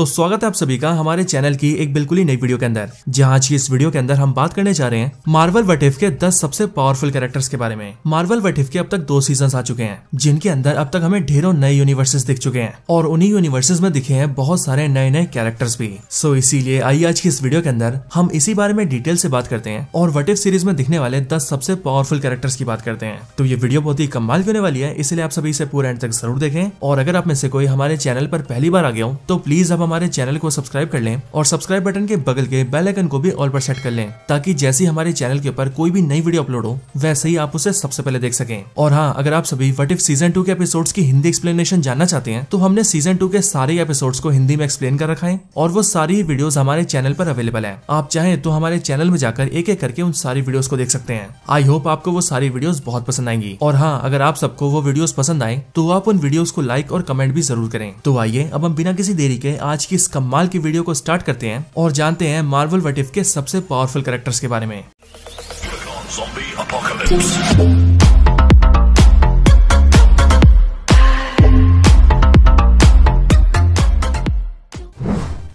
तो स्वागत है आप सभी का हमारे चैनल की एक बिल्कुल ही नई वीडियो के अंदर, जहाँ आज की इस वीडियो के अंदर हम बात करने जा रहे हैं मार्वल वटिफ के 10 सबसे पावरफुल कैरेक्टर्स के बारे में। मार्वल वटिफ के अब तक दो सीज़न आ चुके हैं, जिनके अंदर अब तक हमें ढेरों नए यूनिवर्सेस दिख चुके हैं, और उन्हीं यूनिवर्सेज में दिखे हैं बहुत सारे नए नए कैरेक्टर्स भी। सो इसीलिए आइए आज की इस वीडियो के अंदर हम इसी बारे में डिटेल से बात करते हैं, और वटिफ सीरीज़ में दिखने वाले दस सबसे पावरफुल कैरेक्टर्स की बात करते हैं। तो ये वीडियो बहुत ही कमाल की होने वाली है, इसलिए आप सभी इसे पूरा एंड तक ज़रूर देखें, और अगर आप में से कोई हमारे चैनल पर पहली बार आ गया हो तो प्लीज़ आप हमारे चैनल को सब्सक्राइब कर लें और सब्सक्राइब बटन के बगल के बेल आइकन को भी ऑल पर सेट कर लें, ताकि जैसे हमारे चैनल के ऊपर कोई भी नई वीडियो अपलोड हो, वैसे ही आप उसे सबसे पहले देख सकें। और हाँ अगर आप सभी वट इफ़ सीज़न टू के एपिसोड्स की हिंदी एक्सप्लेनेशन जानना चाहते हैं तो हमने सीज़न टू के सारे एपिसोड को हिंदी में एक्सप्लेन कर रखा है, और वो सारी वीडियोस हमारे चैनल पर अवेलेबल है। आप चाहें तो हमारे चैनल में जाकर एक एक करके उन सारी वीडियोस को देख सकते हैं। आई होप आपको वो सारी वीडियोस बहुत पसंद आएँगी। और हाँ अगर आप सबको वो वीडियोस पसंद आए तो आप उन वीडियोस को लाइक और कमेंट भी ज़रूर करें। तो आइए, अब हम बिना किसी देरी के आज की इस कमाल की वीडियो को स्टार्ट करते हैं और जानते हैं मार्वल वटिफ के सबसे पावरफुल करेक्टर्स के बारे में।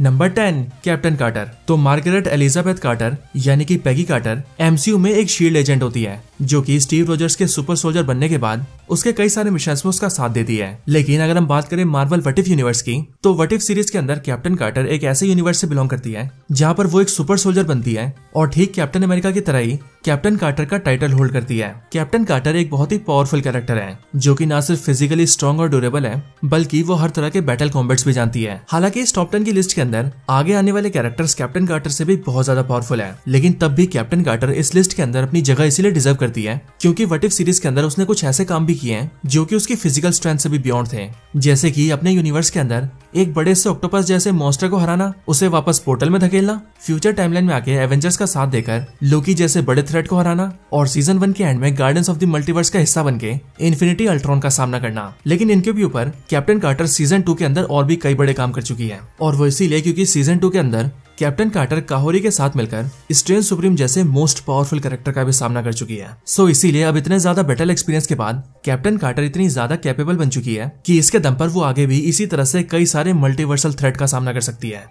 नंबर टेन कैप्टन कार्टर तो मार्गरेट एलिजाबेथ कार्टर यानी कि पैगी कार्टर एमसीयू में एक शील्ड एजेंट होती है। जो कि स्टीव रोजर्स के सुपर सोल्जर बनने के बाद उसके कई सारे मिशन में उसका साथ देती है। लेकिन अगर हम बात करें मार्वल वटिफ यूनिवर्स की तो वटिफ सीरीज़ के अंदर कैप्टन कार्टर एक ऐसे यूनिवर्स से बिलोंग करती है, जहाँ पर वो एक सुपर सोल्जर बनती है और ठीक कैप्टन अमेरिका की तरह ही कैप्टन कार्टर का टाइटल होल्ड करती है। कैप्टन कार्टर एक बहुत ही पावरफुल कैरेक्टर है, जो कि ना सिर्फ़ फिजिकली स्ट्रॉन्ग और ड्यूरेबल है, बल्कि वो हर तरह के बैटल कॉम्बेट्स भी जानती है। हालाँकि इस टॉप टेन की लिस्ट के अंदर आगे आने वाले कैरेक्टर्स कैप्टन कार्टर से भी बहुत ज़्यादा पावरफुल है, लेकिन तब भी कैप्टन कार्टर इस लिस्ट के अंदर अपनी जगह इसीलिए डिजर्व करती है, क्योंकि वटिफ सीरीज़ के अंदर उसने कुछ ऐसे काम भी किए हैं, जो कि उसकी फ़िज़िकल स्ट्रेंथ से भी बियॉन्ड थे। जैसे कि अपने यूनिवर्स के अंदर, एक बड़े से ऑक्टोपस जैसे मॉन्स्टर को हराना, उसे वापस पोर्टल में धकेलना फ्यूचर टाइमलाइन में आके एवेंजर्स का साथ देकर लोकी जैसे बड़े थ्रेट को हराना, और सीज़न वन के एंड में गार्डन ऑफ़ द मल्टीवर्स का हिस्सा बन के इन्फिनिटी अल्ट्रॉन का सामना करना। लेकिन इनके भी ऊपर कैप्टन कार्टर सीज़न टू के अंदर और भी कई बड़े काम कर चुकी है। और वो इसीलिए क्योंकि सीज़न टू के अंदर कैप्टन कार्टर काहोरी के साथ मिलकर स्ट्रेन सुप्रीम जैसे मोस्ट पावरफुल कैरेक्टर का भी सामना कर चुकी है। सो so, इसीलिए अब इतने ज़्यादा बैटल एक्सपीरियंस के बाद कैप्टन कार्टर इतनी ज़्यादा कैपेबल बन चुकी है कि इसके दम पर वो आगे भी इसी तरह से कई सारे मल्टीवर्सल थ्रेट का सामना कर सकती है।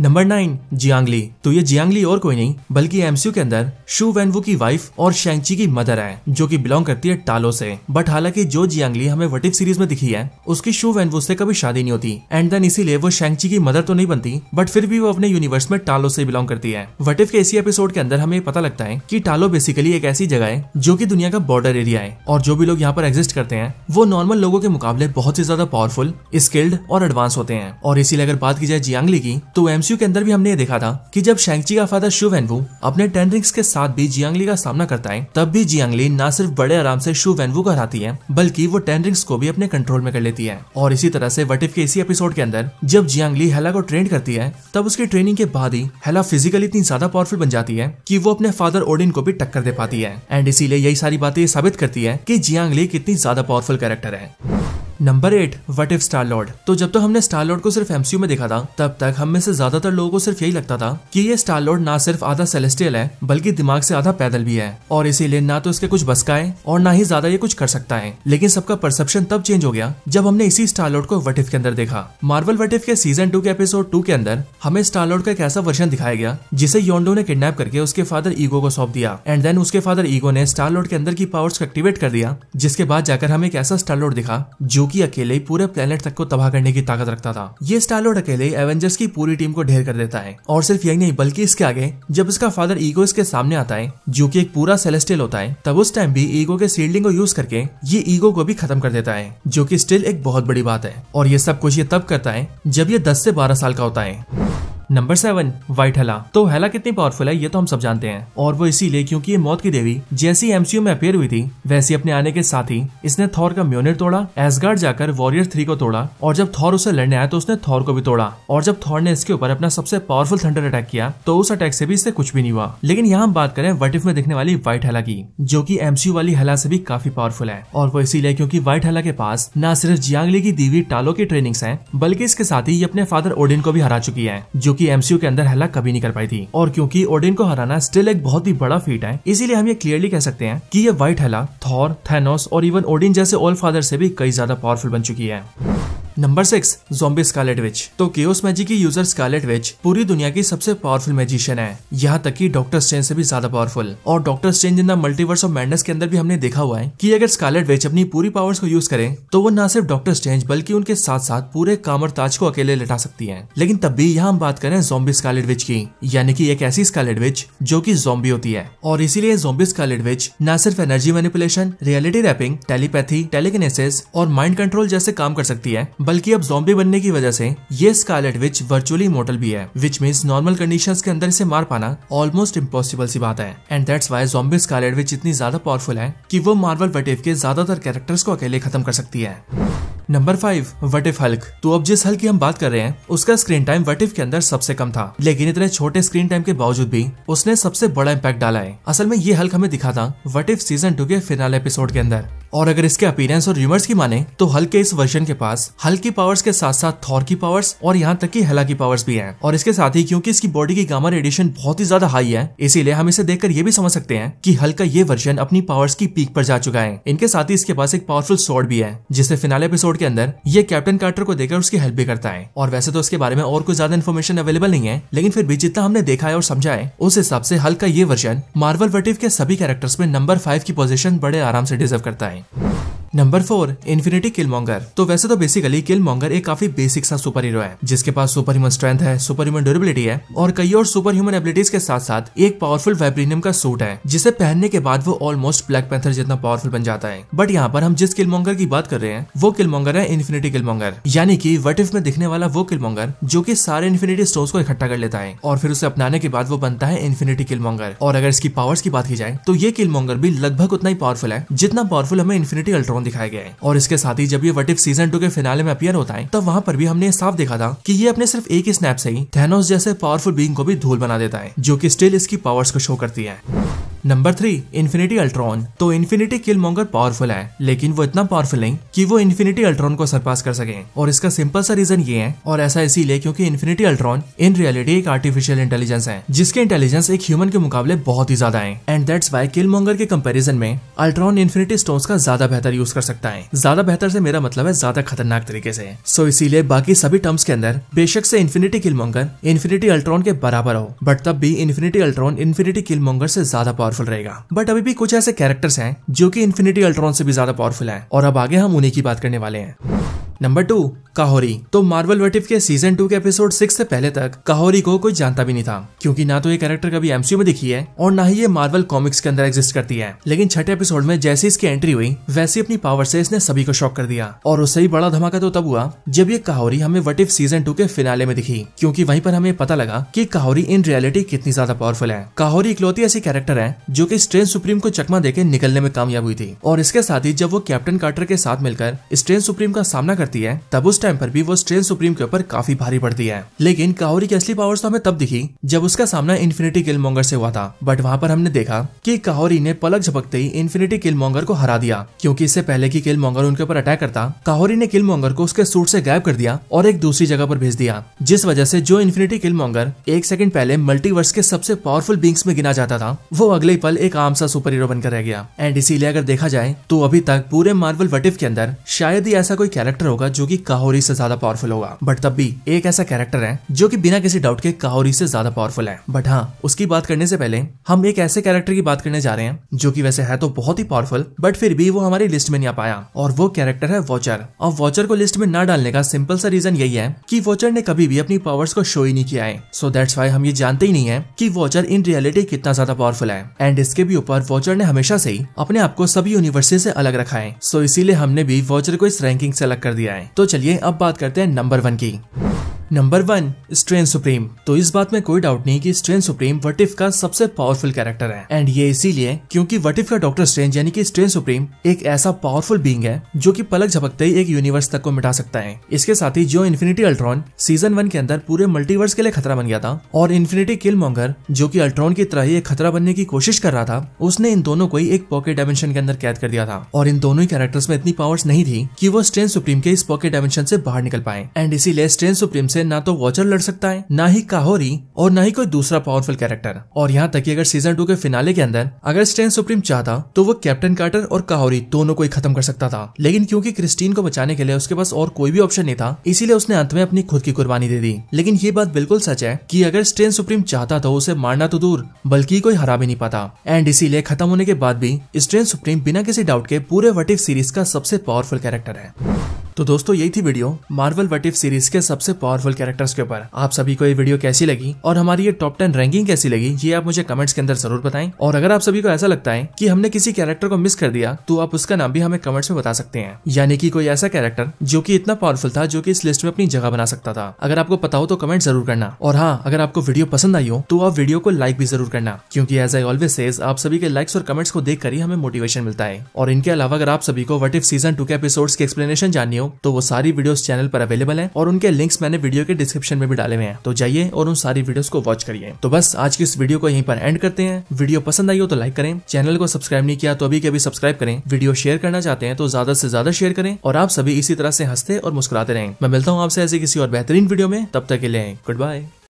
नंबर नाइन जियांगली तो ये जियांगली और कोई नहीं, बल्कि एमसीयू के अंदर शू वेनवू की वाइफ और शेंगची की मदर है, जो कि बिलोंग करती है टालो से। बट हालाँकि जो जियांगली हमें वटिफ सीरीज़ में दिखी है, उसकी शू वेनवू से कभी शादी नहीं होती। एंड देन इसीलिए वो शेंगची की मदर तो नहीं बनती बट फिर भी वो अपने यूनिवर्स में टालो से बिलोंग करती है। वटिफ के इसी एपिसोड के अंदर हमें पता लगता है की टालो बेसिकली एक ऐसी जगह है, जो की दुनिया का बॉर्डर एरिया है। और जो भी लोग यहाँ पर एग्जिस्ट करते हैं, वो नॉर्मल लोगों के मुकाबले बहुत ही ज़्यादा पावरफुल स्किल्ड और एडवांस होते हैं। और इसीलिए अगर बात की जाए जियांगली की तो एमसीयू के अंदर भी हमने ये देखा था कि जब शेंगची का फादर शु वेनवू अपने टेन रिंग्स के साथ भी जियांगली का सामना करता है, तब भी जियांगली न सिर्फ़ बड़े आराम से शु वेनवू को हराती है, बल्कि वो टेन रिंग्स को भी अपने कंट्रोल में कर लेती है। और इसी तरह से वटिफ के इसी एपिसोड के अंदर, जब जियांगली हेला को ट्रेन करती है, तब उसकी ट्रेनिंग के बाद ही हेला फिजिकली इतनी ज़्यादा पावरफुल बन जाती है कि वो अपने फादर ओडिन को भी टक्कर दे पाती है। एंड इसीलिए यही सारी बातें साबित करती है कि जियांगली कितनी ज़्यादा पावरफुल कैरेक्टर है। Number eight what if Star Lord तो जब तक तो हमने स्टार लॉर्ड को सिर्फ़ एमसीयू में देखा था, तब तक हम में से ज़्यादातर लोगों को सिर्फ़ यही लगता था कि ये स्टार लॉर्ड ना सिर्फ़ आधा सेलेस्टियल है, बल्कि दिमाग से आधा पैदल भी है। और इसीलिए ना तो इसके कुछ बस का है, और ना ही ज़्यादा ये कुछ कर सकता है। लेकिन सबका परसेप्शन तब चेंज हो गया, जब हमने इसी स्टार लॉर्ड को वटिफ के अंदर देखा। मार्वल वटिफ के सीज़न टू के एपिसोड टू के अंदर, हमें स्टार लॉर्ड का एक ऐसा वर्जन दिखाया गया, जिसे योंडो ने किडनैप करके उसके फादर ईगो को सौंप दिया। एंड देन उसके फादर ईगो ने स्टार लॉर्ड के अंदर की पावर्स को एक्टिवेट कर दिया, जिसके बाद जाकर हमें एक ऐसा स्टार लॉर्ड दिखा, जो की अकेले पूरे प्लेनेट तक को तबाह करने की ताकत रखता था। ये स्टारलोड अकेले एवेंजर्स की पूरी टीम को ढेर कर देता है। और सिर्फ़ यही नहीं, बल्कि इसके आगे, जब इसका फादर ईगो इसके सामने आता है, जो की एक पूरा सेलेस्टियल होता है, तब उस टाइम भी ईगो के सील्डिंग को यूज़ करके ये ईगो को भी खत्म कर देता है, जो की स्टिल एक बहुत बड़ी बात है। और ये सब कुछ ये तब करता है, जब ये दस ऐसी बारह साल का होता है। नंबर सेवन व्हाइट हेला तो हेला कितनी पावरफुल है, ये तो हम सब जानते हैं। और वो इसीलिए क्योंकि ये मौत की देवी जैसी एमसीयू में अपेयर हुई थी, वैसी अपने आने के साथ ही इसने थॉर का म्योनिर तोड़ा एसगार्ड जाकर वॉरियर थ्री को तोड़ा, और जब थॉर उसे लड़ने आया तो उसने थॉर को भी तोड़ा। और जब थॉर ने इसके ऊपर अपना सबसे पावरफुल थंडर अटैक किया तो उस अटैक से भी इससे कुछ भी नहीं हुआ। लेकिन यहाँ हम बात करें वटिफ में दिखने वाली व्हाइट हेला की, जो की एमसीयू वाली हेला से भी काफ़ी पावरफुल है। और वो इसीलिए क्योंकि व्हाइट हेला के पास न सिर्फ़ जियांगली की दीवी टालो की ट्रेनिंग्स है, बल्कि इसके साथ ही अपने फादर ओडिन को भी हरा चुकी है, जो की एमसीयू के अंदर हेला कभी नहीं कर पाई थी। और क्योंकि ओडिन को हराना स्टिल एक बहुत ही बड़ा फीट है, इसीलिए हम ये क्लियरली कह सकते हैं कि ये व्हाइट हेला थॉर थैनोस और इवन ओडिन जैसे ओल्ड फादर से भी कई ज़्यादा पावरफुल बन चुकी है। Number six, zombie Scarlet Witch. तो केओस मैजिक की यूज़र स्कारलेट विच पूरी दुनिया की सबसे पावरफुल मैजिशियन है। यहाँ तक कि डॉक्टर स्ट्रेंज से भी ज़्यादा पावरफुल और Doctor Strange in the Multiverse of Madness के अंदर भी हमने देखा हुआ है कि अगर स्कारलेट विच अपनी पूरी पावर्स को यूज़ करें तो वो न सिर्फ़ डॉक्टर स्ट्रेंज बल्कि उनके साथ साथ पूरे कामर ताज को अकेले लटा सकती है। लेकिन तब भी यहाँ हम बात करें जोम्बी स्कारलेट विच की, यानी कि एक ऐसी स्कारलेट विच जो कि जोम्बी होती है। और इसीलिए जोम्बी स्कारलेट विच न सिर्फ़ energy manipulation reality warping telepathy telekinesis और माइंड कंट्रोल जैसे काम कर सकती है बल्कि अब जोम्बी बनने की वजह से ये स्कारलेट विच वर्चुअली मोटल भी है विच मीन नॉर्मल कंडीशन के अंदर इसे मार पाना ऑलमोस्ट इम्पॉसिबल सी बात है। And that's why zombie Scarlet Witch इतनी ज़्यादा पावरफुल है की वो मार्वल वटेव के ज़्यादातर कैरेक्टर्स को अकेले खत्म कर सकती है। नंबर फाइव वटिफ हल्क तो अब जिस हल्क की हम बात कर रहे हैं, उसका स्क्रीन टाइम वटिफ के अंदर सबसे कम था। लेकिन इतने छोटे स्क्रीन टाइम के बावजूद भी, उसने सबसे बड़ा इम्पैक्ट डाला है। असल में ये हल्क हमें दिखा था वटिफ सीज़न टू के फिनाल एपिसोड के अंदर। और अगर इसके अपीरेंस और र्यूमर्स की माने तो हल्क इस वर्जन के पास हल्क पावर्स के साथ साथ थॉर की पावर्स और यहाँ तक की हेला की पावर्स भी हैं। और इसके साथ ही क्योंकि इसकी बॉडी की गामा रेडिएशन बहुत ही ज़्यादा हाई है, इसीलिए हम इसे देखकर ये भी समझ सकते हैं कि हल्क ये वर्जन अपनी पावर्स की पीक पर जा चुका है। इनके साथ ही इसके पास एक पावरफुल स्वॉर्ड भी है जिससे फिनाल एपिसोड के अंदर ये कैप्टन कार्टर को देकर उसकी हेल्प भी करता है। और वैसे तो उसके बारे में और कुछ ज़्यादा इन्फॉर्मेशन अवेलेबल नहीं है, लेकिन फिर भी जितना हमने देखा है और समझा है, उस हिसाब से हल्का ये वर्जन मार्वल वर्टिव के सभी कैरेक्टर्स में नंबर फाइव की पोजीशन बड़े आराम से डिजर्व करता है। नंबर फोर इन्फिनिटी किलमोंगर तो वैसे तो बेसिकली किलमोंगर एक काफ़ी बेसिक सा सुपर हीरो है, जिसके पास सुपर ह्यूमन स्ट्रेंथ है सुपर ह्यूमन ड्यूरेबिलिटी है, और कई और सुपर ह्यूमन एबिलिटीज के साथ साथ एक पावरफुल वाइब्रेनियम का सूट है, जिसे पहनने के बाद वो ऑलमोस्ट ब्लैक पैंथर जितना पावरफुल बन जाता है। बट यहाँ पर हम जिस किलमोंगर की बात कर रहे हैं, वो किलमोंगर है इन्फिनिटी किलमोंगर यानी कि वट इफ़ में दिखने वाला वो किलमोंगर जो कि सारे इन्फिनिटी स्टोन्स को इकट्ठा कर लेता है, और फिर उसे अपनाने के बाद वो बनता है इन्फिनिटी किलमोंगर और अगर इसकी पावर्स की बात की जाए तो ये किलमोंगर भी लगभग उतना ही पावरफुल है, जितना पावरफुल हमें इन्फिनिटी अल्ट्रॉन दिखाया गए है। और इसके साथ ही जब ये वटिफ सीज़न टू के फिनाले में अपियर होता है, तब वहाँ पर भी हमने साफ़ देखा था कि ये अपने सिर्फ़ एक ही स्नैप से ही थैनोस जैसे पावरफुल बींग को भी धूल बना देता है, जो कि स्टिल इसकी पावर्स को शो करती है। नंबर थ्री इन्फिनिटी अल्ट्रॉन तो इन्फिनिटी किल मोंगर पावरफुल है, लेकिन वो इतना पावरफुल नहीं कि वो इन्फिनिटी अल्ट्रॉन को सरपास कर सके। और इसका सिंपल सा रीजन ये है, और ऐसा इसीलिए क्योंकि इन्फिनिटी अल्ट्रॉन इन रियलिटी एक आर्टिफिशियल इंटेलिजेंस है, जिसके इंटेलिजेंस एक ह्यूमन के मुकाबले बहुत ही ज़्यादा है। And that's why Killmonger के कंपेरिजन में अल्ट्रॉन इन्फिनिटी स्टोन का ज़्यादा बेहतर यूज़ कर सकता है। ज़्यादा बेहतर से मेरा मतलब है ज़्यादा खतरनाक तरीके से। सो इसीलिए बाकी सभी टर्म्स के अंदर, बेशक से Infinity Killmonger Infinity Ultron के बराबर हो बट तब भी infinity Ultron infinity Killmonger से ज़्यादा पावरफुल रहेगा। बट अभी भी कुछ ऐसे कैरेक्टर्स हैं, जो कि इन्फिनिटी अल्ट्रॉन से भी ज़्यादा पावरफुल है। और अब आगे हम उन्हीं की बात करने वाले हैं। नंबर टू काहोरी तो मार्वल वटिफ के सीज़न टू के एपिसोड सिक्स से पहले तक काहोरी को कोई जानता भी नहीं था, क्योंकि ना तो ये कैरेक्टर कभी एमसीयू में दिखी है, और ना ही ये मार्वल कॉमिक्स के अंदर एग्जिस्ट करती है। लेकिन छठे एपिसोड में जैसे इसकी एंट्री हुई, वैसे अपनी पावर से इसने सभी को शॉक कर दिया। और उससे ही बड़ा धमाका तो तब हुआ, जब ये काहोरी हमें वटिफ सीज़न टू के फिनाले में दिखी, क्यूँकी वहीं पर हमें पता लगा की काहोरी इन रियलिटी कितनी ज़्यादा पावरफुल है। काहोरी इकलौती ऐसी कैरेक्टर है, जो की स्ट्रेन सुप्रीम को चकमा देके निकलने में कामयाब हुई थी। और इसके साथ ही जब वो कैप्टन कार्टर के साथ मिलकर स्ट्रेन सुप्रीम का सामना है, तब उस टाइम पर भी वो स्ट्रेन सुप्रीम के ऊपर काफ़ी भारी पड़ती है। लेकिन काहोरी की असली पावर्स तो हमें तब दिखी, जब उसका सामना इन्फिनिटी किलमोंगर से हुआ था। बट वहाँ पर हमने देखा कि काहोरी ने पलक झपकते ही इन्फिनिटी किलमोंगर को हरा दिया, क्योंकि इससे पहले की किलमोंगर उनके ऊपर अटैक करता काहोरी ने किलमोंगर को उसके सूट से गायब कर दिया और एक दूसरी जगह पर भेज दिया, जिस वजह से जो इन्फिनिटी किलमोंगर एक सेकंड पहले मल्टीवर्स के सबसे पावरफुल बींग्स में गिना जाता था, वो अगले पल एक आम सा सुपर हीरो बनकर रह गया। एंड इसीलिए अगर देखा जाए तो अभी तक पूरे मार्वल वटिफ के अंदर शायद ही ऐसा कोई कैरेक्टर होगा जो कि काहोरी से ज़्यादा पावरफुल होगा। बट तब भी एक ऐसा कैरेक्टर है जो कि बिना किसी डाउट के काहोरी से ज़्यादा पावरफुल है। बट हाँ उसकी बात करने से पहले हम एक ऐसे कैरेक्टर की बात करने जा रहे हैं जो कि वैसे है तो बहुत ही पावरफुल बट फिर भी वो हमारी लिस्ट में नहीं आ पाया। और वो कैरेक्टर है वॉचर और वॉचर को लिस्ट में न डालने का सिंपल सा रीजन यही है कि वॉचर ने कभी भी अपनी पावर्स को शो ही नहीं किया है। सो दैट्स वाई हम ये जानते ही नहीं है कि वॉचर इन रियलिटी कितना ज़्यादा पावरफुल है। एंड इसके भी ऊपर वॉचर ने हमेशा से ही अपने आप को सभी यूनिवर्सिटी से अलग रखा है। सो इसीलिए हमने भी वॉचर को इस रैंकिंग से अलग कर दिया है तो चलिए अब बात करते हैं नंबर वन की। नंबर वन स्ट्रेन सुप्रीम तो इस बात में कोई डाउट नहीं कि स्ट्रेन सुप्रीम वटिफ का सबसे पावरफुल कैरेक्टर है। एंड ये इसीलिए क्योंकि वटिफ का डॉक्टर स्ट्रेंज यानी कि स्ट्रेन सुप्रीम एक ऐसा पावरफुल बींग है जो कि पलक झपकते ही एक यूनिवर्स तक को मिटा सकता है। इसके साथ ही जो इन्फिनिटी अल्ट्रॉन सीज़न वन के अंदर पूरे मल्टीवर्स के लिए खतरा बन गया था और इन्फिनिटी किल मोंगर जो की अल्ट्रॉन की तरह ही एक खतरा बनने की कोशिश कर रहा था, उसने इन दोनों को ही एक पॉकेट डायमेंशन के अंदर कैद कर दिया था। और इन दोनों ही कैरेक्टर्स में इतनी पावर्स नहीं थी कि वो स्ट्रेन सुप्रीम के इस पॉकेट डायमेंशन से बाहर निकल पाए। एंड इसीलिए स्ट्रेन सुप्रीम से से ना तो वॉचर लड़ सकता है, ना ही काहोरी और ना ही कोई दूसरा पावरफुल कैरेक्टर और यहाँ तक कि अगर सीज़न टू के फिनाले के अंदर, अगर स्टेन सुप्रीम चाहता तो वो कैप्टन कार्टर और काहोरी दोनों को ही खत्म कर सकता था. लेकिन क्योंकि क्रिस्टीन को बचाने के लिए उसके पास और कोई भी ऑप्शन नहीं था, इसीलिए उसने अंत में अपनी खुद की कुर्बानी दे दी. लेकिन ये बात बिल्कुल सच है की अगर स्टेन सुप्रीम चाहता तो उसे मारना तो दूर, बल्कि कोई हरा भी नहीं पाता. एंड इसीलिए खत्म होने के बाद भी स्टेन सुप्रीम बिना किसी डाउट के पूरे वटिव सीरीज़ का सबसे पावरफुल कैरेक्टर है. तो दोस्तों, यही थी वीडियो मार्वल वटिव सीरीज़ के सबसे पावरफुल कैरेक्टर्स के ऊपर। आप सभी को ये वीडियो कैसी लगी? और हमारी ये टॉप टेन रैंकिंग कैसी लगी? ये आप मुझे कमेंट्स के अंदर ज़रूर बताएँ। और अगर आप सभी को ऐसा लगता है कि हमने किसी कैरेक्टर को मिस कर दिया तो आप उसका नाम भी हमें कमेंट्स में बता सकते हैं। यानी कि कोई ऐसा कैरेक्टर जो कि इतना पावरफुल था, जो कि इस लिस्ट में अपनी जगह बना सकता था। अगर आपको पता हो तो कमेंट ज़रूर करना। और हाँ अगर आपको वीडियो पसंद आई हो तो आप वीडियो को लाइक भी ज़रूर करना। क्योंकि एज आई ऑलवेज सेज आप सभी के लाइक्स और कमेंट्स को देख कर ही हमें मोटिवेशन मिलता है। और इनके अलावा अगर आप सभी को वट इफ़ सीज़न टू के एपिसोड्स की एक्सप्लेनेशन जाननी हो तो वो सारी वीडियोस चैनल पर अवेलेबल है। और उनके लिंक्स मैंने वीडियो के डिस्क्रिप्शन में भी डाले हुए हैं। तो जाइए और उन सारी वीडियोस को वॉच करिए। तो बस, आज की इस वीडियो को यहीं पर एंड करते हैं। वीडियो पसंद आई हो तो लाइक करें। चैनल को सब्सक्राइब नहीं किया तो अभी के अभी सब्सक्राइब करें। वीडियो शेयर करना चाहते हैं तो ज़्यादा से ज़्यादा शेयर करें और आप सभी इसी तरह से हँसते और मुस्कुराते रहें। मैं मिलता हूँ आपसे ऐसे किसी और बेहतरीन वीडियो में। तब तक के लिए गुड बाय।